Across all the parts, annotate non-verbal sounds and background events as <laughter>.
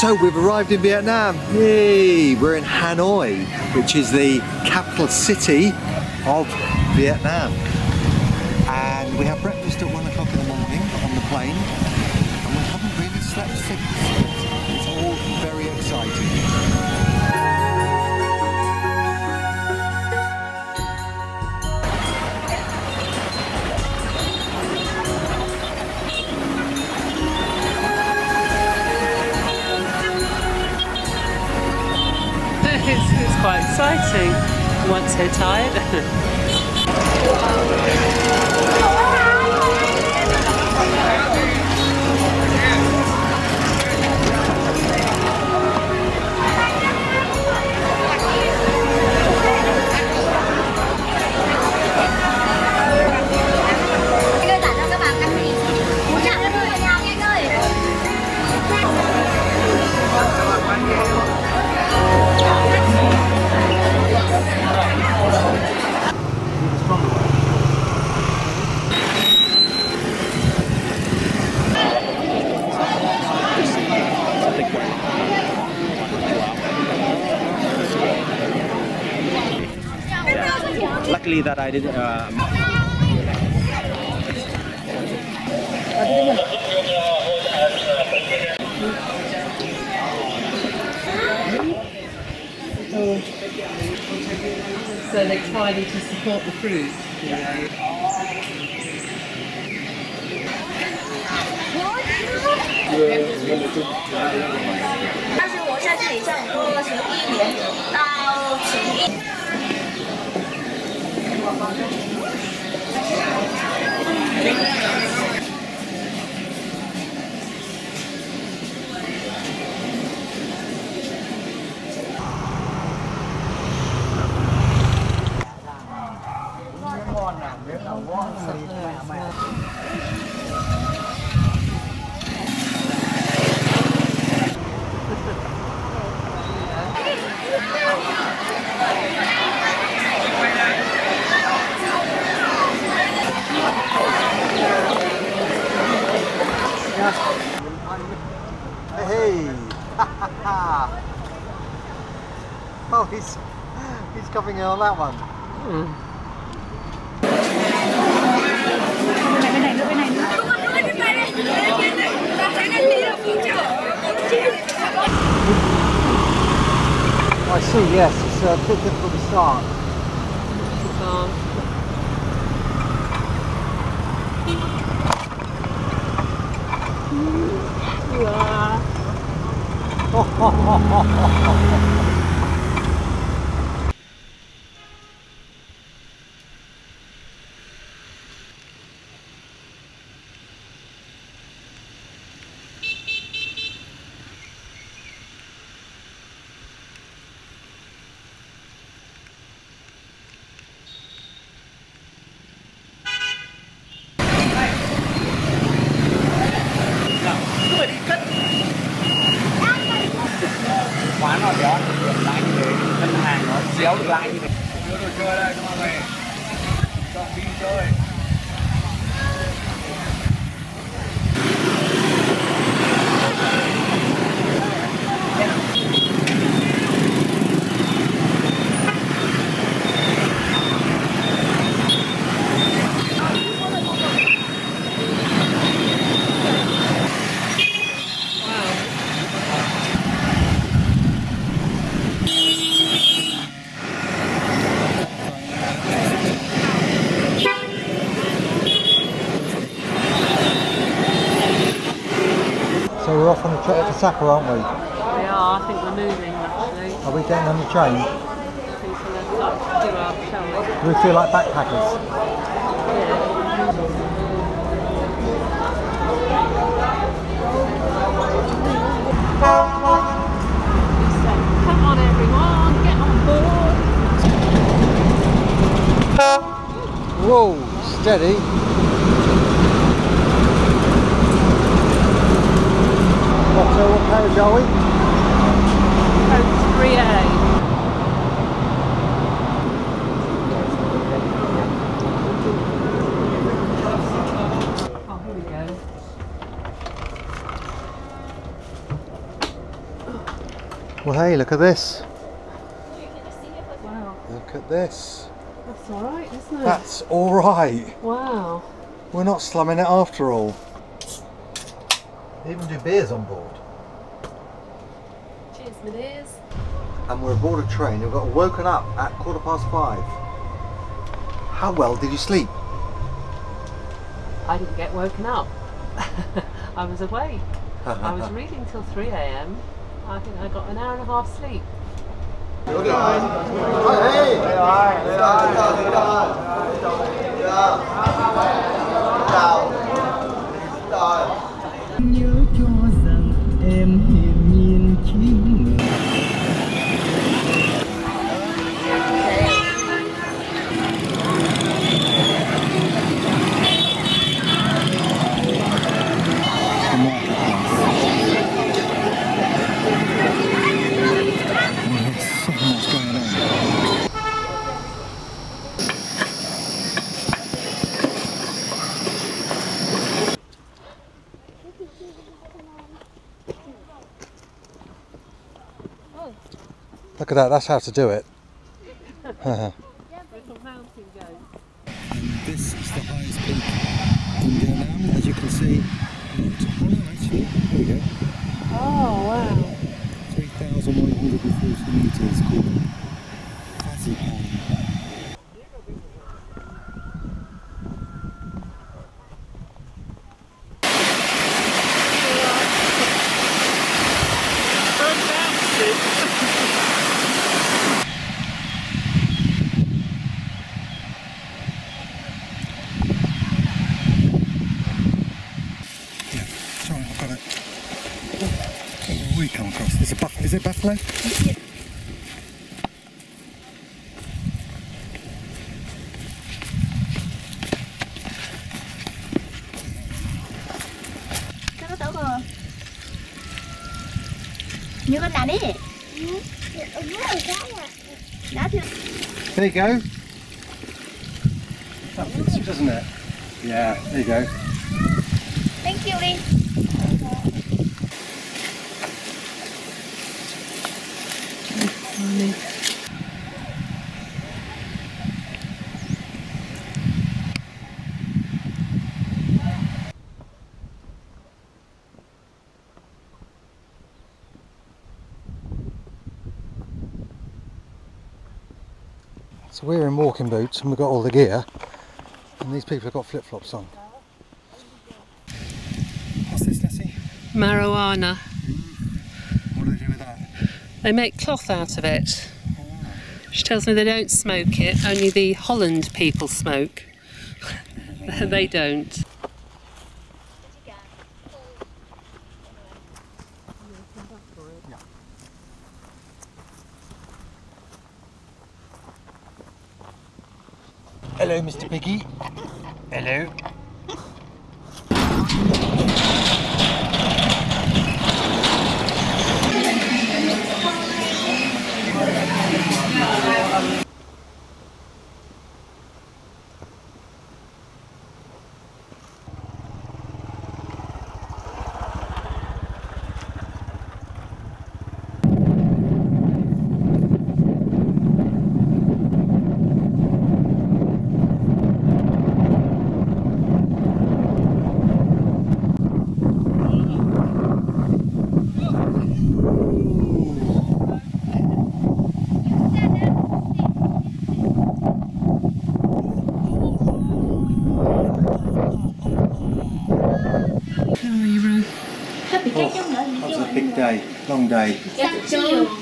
So we've arrived in Vietnam. Yay! We're in Hanoi, which is the capital city of Vietnam. And we have breakfast exciting. Once so tired. <laughs> that I did. Uh, so they try to support the fruit. You know. 但是我在这里上课从一年到前一。 Thank you. He's he's covering in on that one. Hmm. I see. Yes, it's a bit difficult to start. Hmm. <laughs> quán <laughs> xéo được lãi như off on a trip aren't we? We are, I think we're moving actually. Are we getting on the train? I think so let's like do our, shall we? Do we feel like backpackers? Yeah. Come on everyone, get on board. Whoa, steady. What, so what carriage are we? Coach 3A. Oh, here we go. Well, hey, look at this. Wow, Look at this. that's all right, isn't it? That's all right. wow. We're not slumming it after all. They even do beers on board. Cheers, my dears. And we're aboard a train. We got woken up at quarter past five. How well did you sleep? I didn't get woken up. <laughs> I was awake. I was <laughs> reading till 3 a.m. I think I got an hour and a half sleep. nhớ that, that's how to do it. <laughs> this is the highest peak in Vietnam, as you can see. Oh no, actually, there we go. Oh, wow. 3,140 metres called Fansipan. Yeah, sorry, I've got it. What have we come across? Is it, buff- is it buffalo? Sao có tao rồi? Như con đá đi. There you go. That fits you, doesn't it? Yeah, there you go. Thank you đi. So we're in walking boots and we've got all the gear, and these people have got flip flops on. What's this, Nessie? Marijuana. What do they do with that? They make cloth out of it. She tells me they don't smoke it, only the Holland people smoke. <laughs> they don't. Hello, Mr. Piggy. Hello. Day.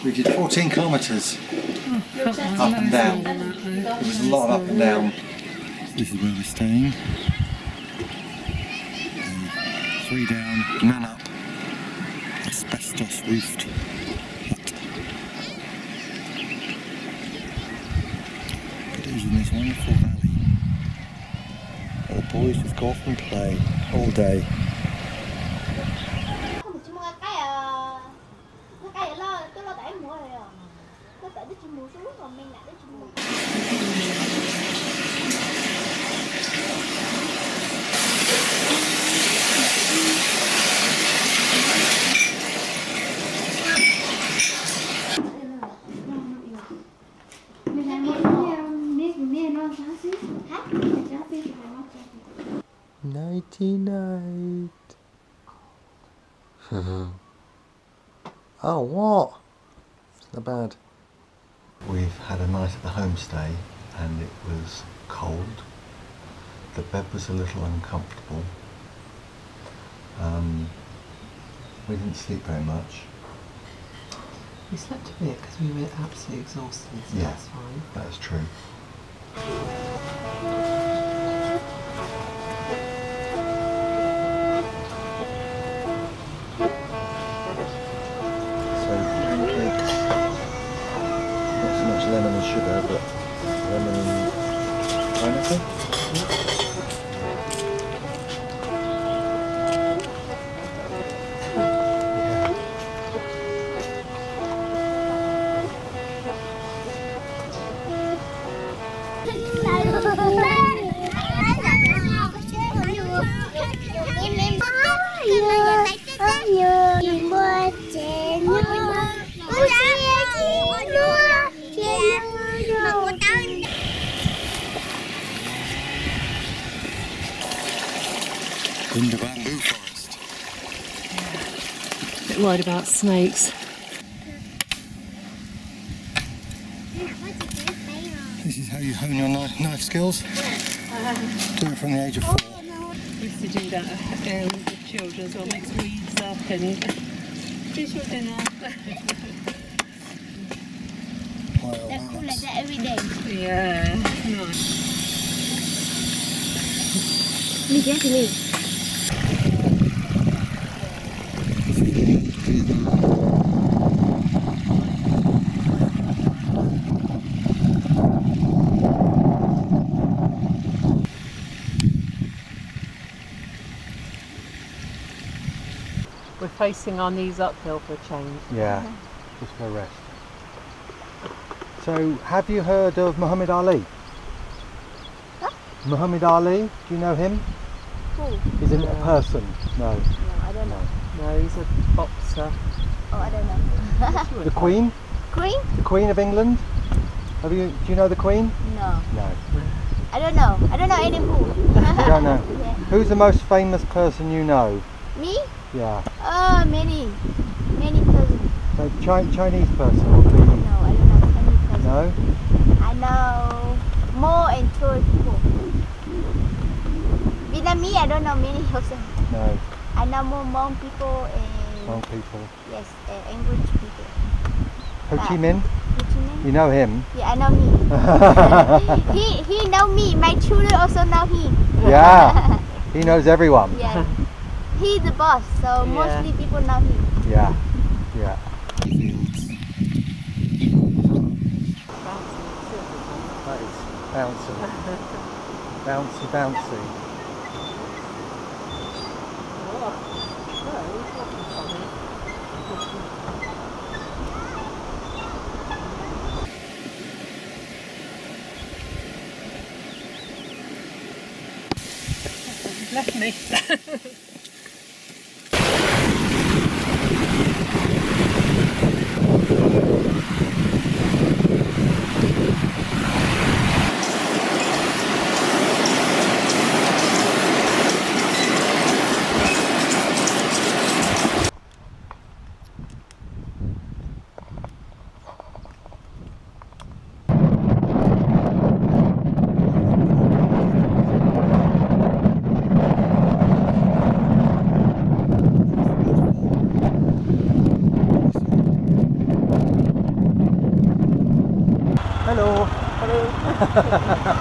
We did 14 kilometres up and down. There was a lot of up and down. This is where we're staying. Three down, none up. Asbestos roofed. It is in this wonderful valley. The boys just go off and play all day. Was a little uncomfortable. Um, we didn't sleep very much. We slept a bit because we were absolutely exhausted, so Yeah. that's fine. That's true. So pancakes, not so much lemon and sugar, but lemon and pineapple. Snakes. This is how you hone your knife, knife skills. Do it from the age of four. We used to do that um, with children as well, mix weeds up and fish your dinner. Pile They're cool like that every day. yeah, nice. Ni dia sini. We're facing our knees uphill for a change. Yeah, just for a rest. So, have you heard of Muhammad Ali? Huh? Muhammad Ali, do you know him? Who? Is it a person? No. No, know. He's a boxer. Oh, I don't know. The Queen? Queen? The Queen of England? Have you? Do you know the Queen? No. No. I don't know. I don't know any who. You don't know. <laughs> Yeah. Who's the most famous person you know? Me? Yeah. Oh, many. Many cousins. So Chi- Chinese person would be. No, I don't know any cousins. No. I know more and Choi people. Vietnamese, I don't know many also. No. I know more Hmong people and Wrong people. yes, uh, English people. Ho Chi Minh. Ho Chi Minh? You know him. Yeah, I know him. <laughs> he he know me. My children also know him. Yeah. <laughs> He knows everyone. Yeah. He's the boss, so Yeah. mostly people know him. Yeah. Yeah. That is bouncy. bouncy, bouncy. Left me. <laughs> Hello. <laughs>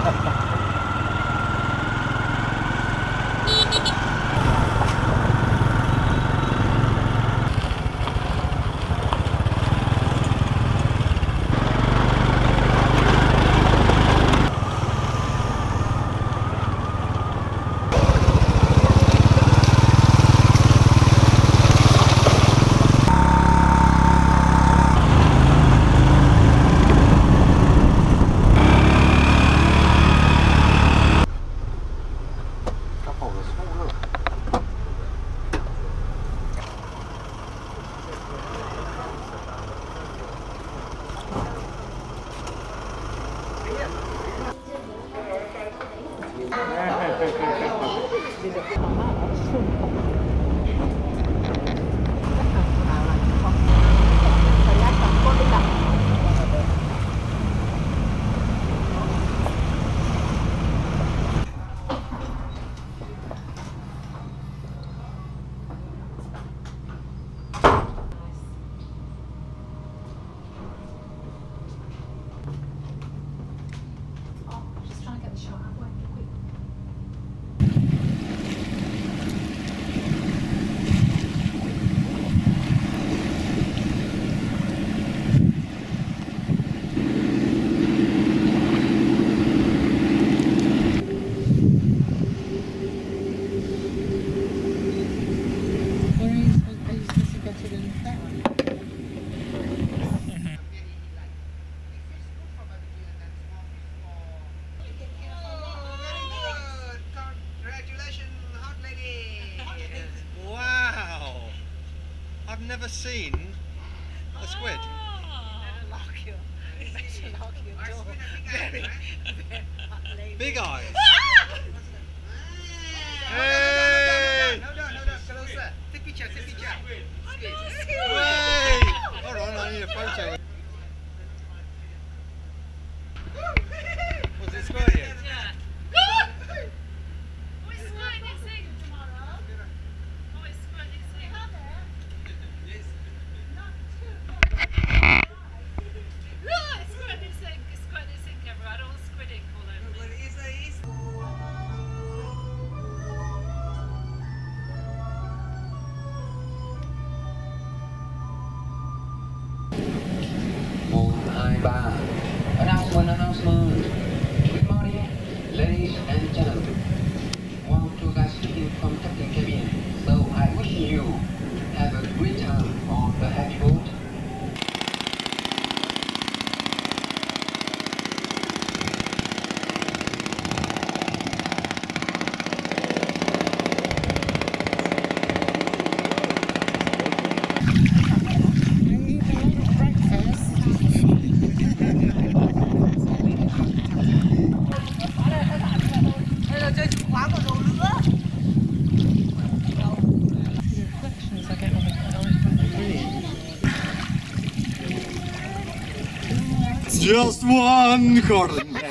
Just one cornetto.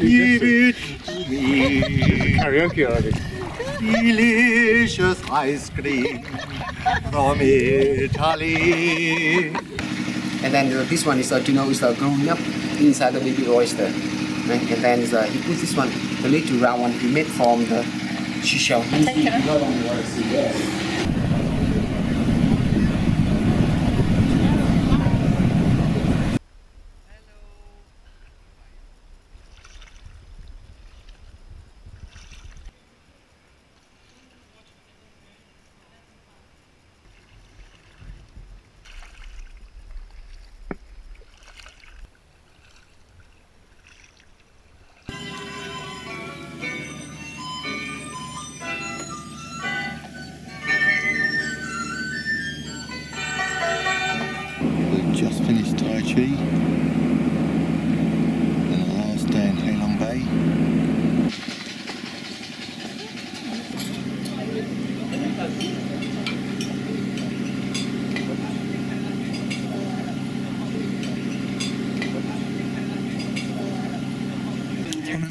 Give it to me. Karaoke already. Delicious ice cream from Italy. And then uh, this one is, uh, you know, is uh, growing up inside the baby oyster. Right? And then uh, he put this one, the little round one he made from the seashell. We've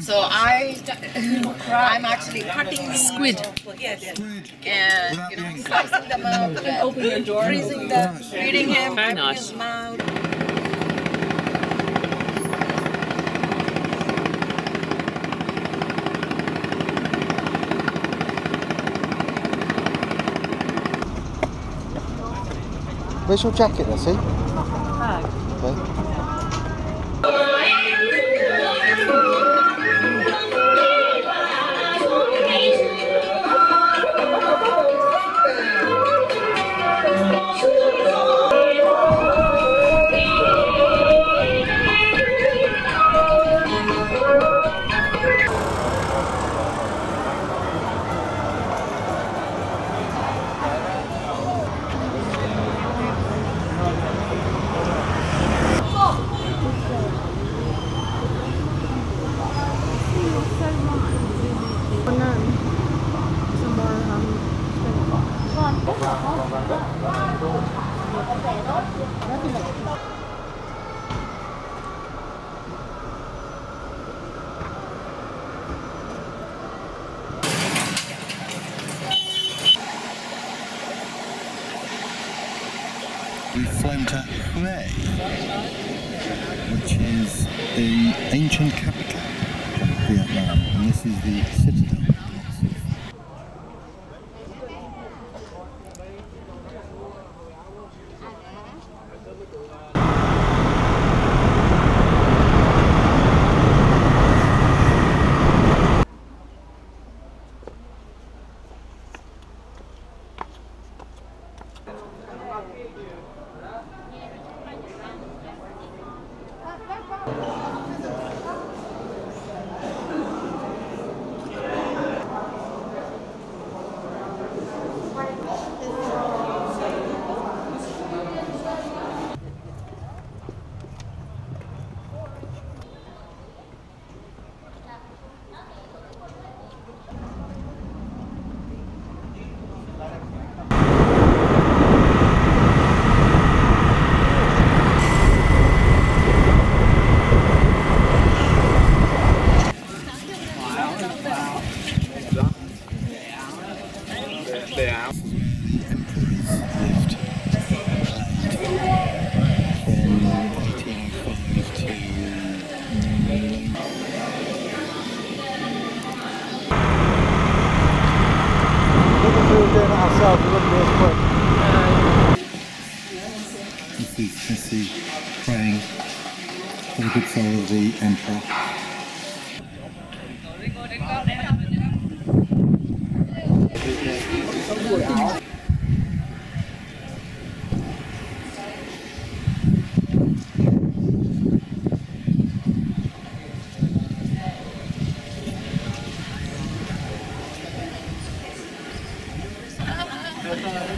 So I, I'm actually cutting the Squid. and you know, slicing them up, and open your door, freezing them, feeding him, Very nice. his mouth. Where's your jacket, Leslie? Bag. Hue, which is the ancient capital of Vietnam, and this is the citadel. This is Sissy praying for the good soul of the emperor.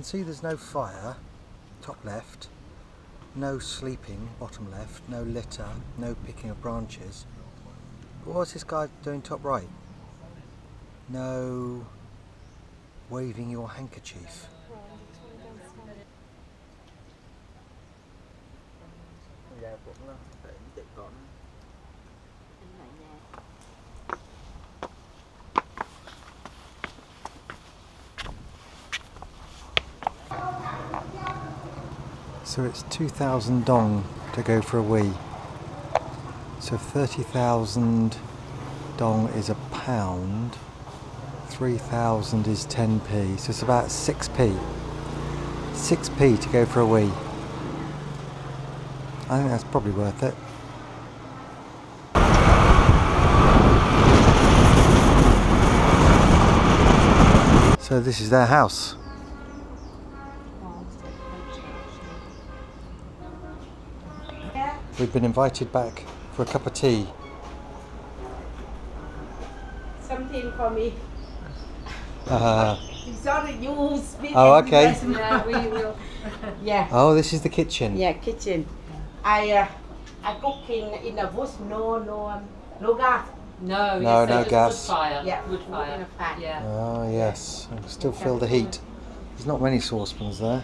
can see there's no fire, top left, no sleeping, bottom left, no litter, no picking of branches. But what's this guy doing top right? No waving your handkerchief. So it's 2,000 dong to go for a wee. So 30,000 dong is a pound. 3,000 is 10p. So it's about 6p. 6p to go for a wee. I think that's probably worth it. So this is their house. We've been invited back for a cup of tea. Something for me. Uh, Sorry, you speak. Oh, okay. English. Yeah, we will. yeah, oh, this is the kitchen. yeah, kitchen. I uh, I cooking in the wood. No, no, um, no gas. No, No, no just gas. Wood fire. Yeah, wood in fire. a fire. Yeah. Oh, yes. I can still feel the heat. There's not many saucepans there.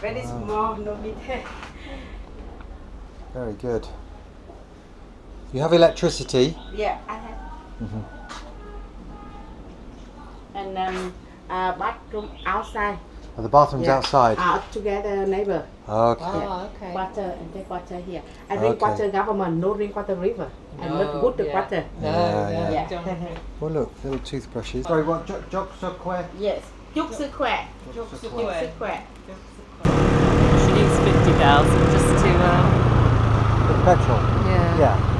Very small, no meat. <laughs> Very good. You have electricity. yeah, I have. Mm -hmm. And um, uh, bathroom outside. Oh, the bathroom's Yeah. outside. Uh, together neighbor. Okay. Oh, okay. Water and take water here. I drink Okay. water government, no drink water river. And No, not good yeah. water. No, Yeah, no, yeah. don't. <laughs> Well, look, little toothbrushes. Sorry, what? Jok Jok Sok Yes. Chúc sức khỏe. Chúc sức Chúc khỏe. sức khỏe. She needs 50,000 just to, uh, With petrol. yeah. Yeah.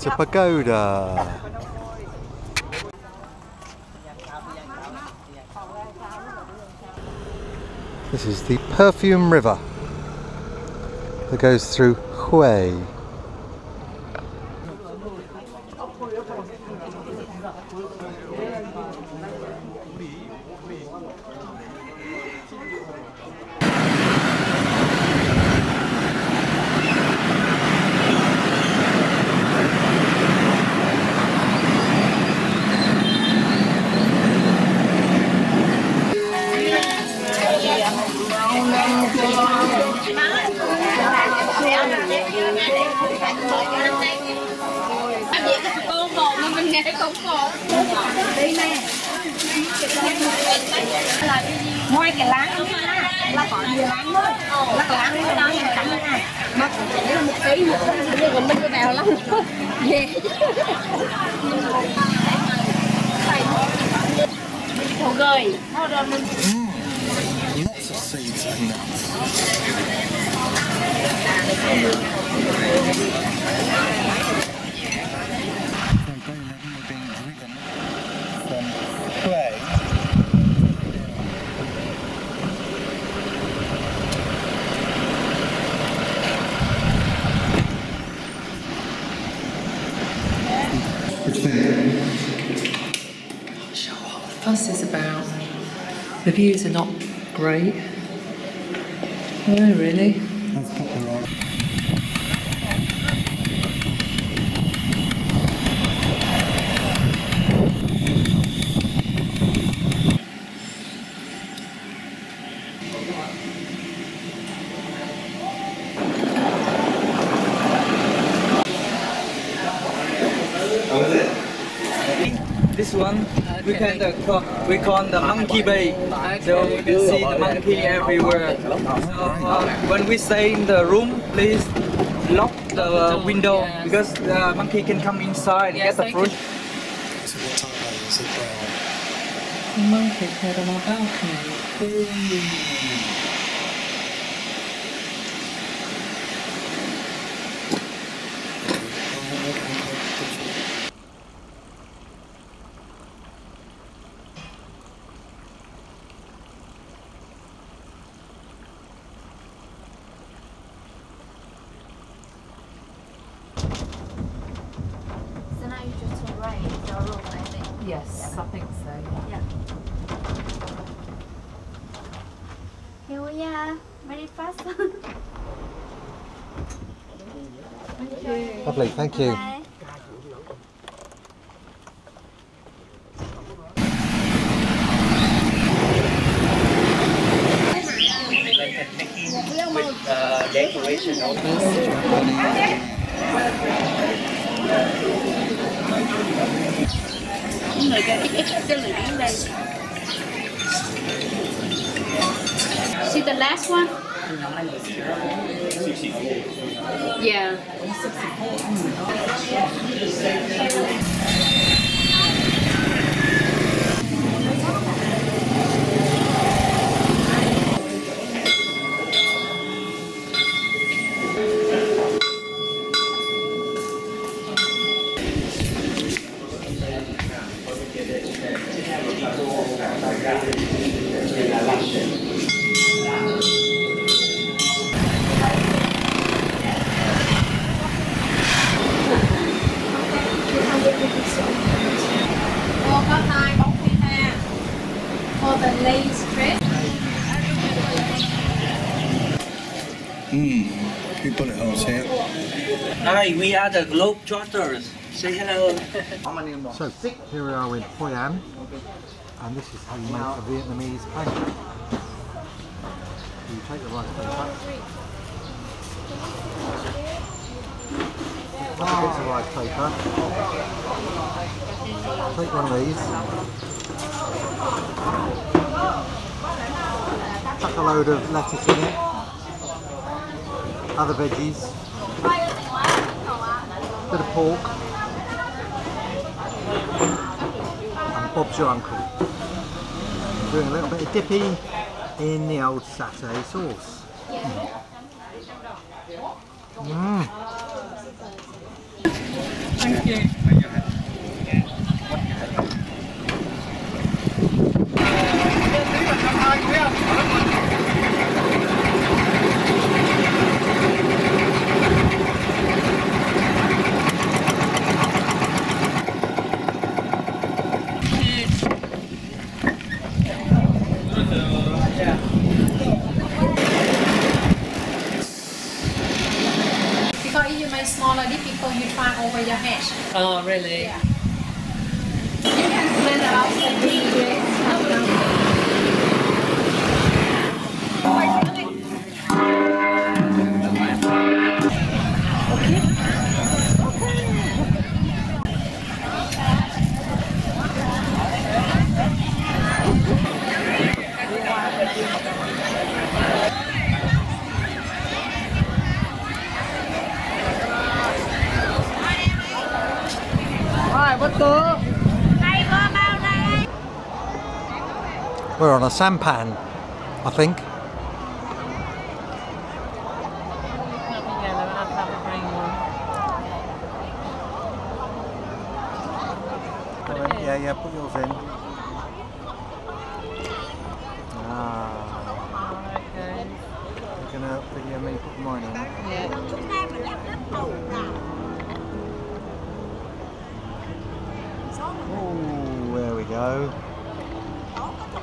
It's a pagoda. This is the Perfume River that goes through Hue. Fuss is about. The views are not great. No, really. This one we can the, call, we call the monkey bay. So you can see the monkey everywhere. So uh, when we stay in the room, please lock the window because the monkey can come inside and Yes, get the they fruit. The monkey's head on our balcony. So now you just turn right into our room, I think. Yes, I think so. Yeah. Here we are. Very fast. <laughs> Lovely, thank you. Bye. Uh, người Cô Hi, we are the Globetrotters. Say hello. <laughs> So, here we are in Hoi An, and this is how you make a Vietnamese pancake. So you take the rice paper, couple bits of rice paper, take one of these, chuck a load of lettuce in it, other veggies, bit of pork, and Bob's your uncle. Doing a little bit of dippy in the old satay sauce. Mm. Thank you. Because if you make smaller this before you try over your head. Oh, really? On a sampan, I think. Yeah, yeah, put yours in. Ah, you're gonna video me put mine in. Oh, there we go.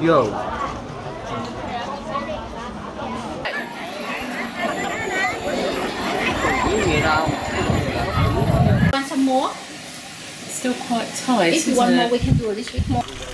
Yo. Want some more? Still quite tight, If you want more, we can do a little bit more.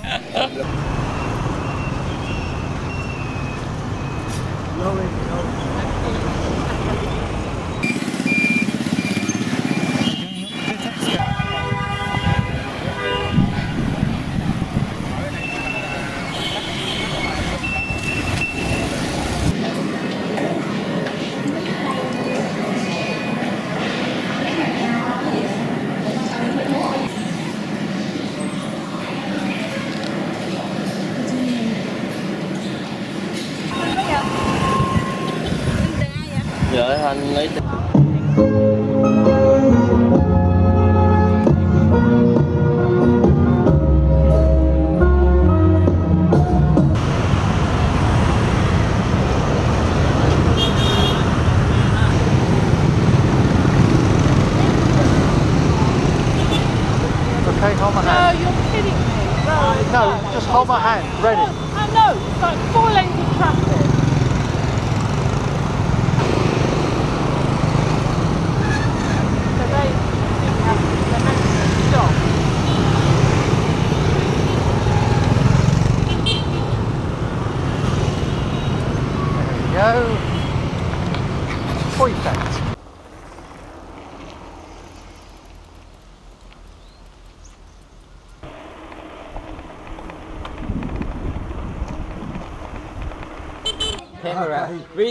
<laughs> hello.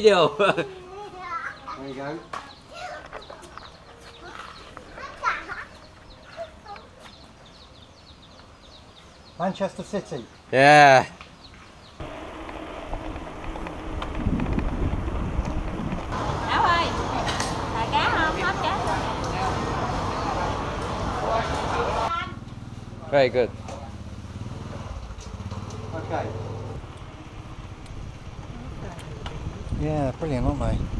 video. <laughs> there you go. Manchester City. Yeah. Very good. Yeah, brilliant, aren't they?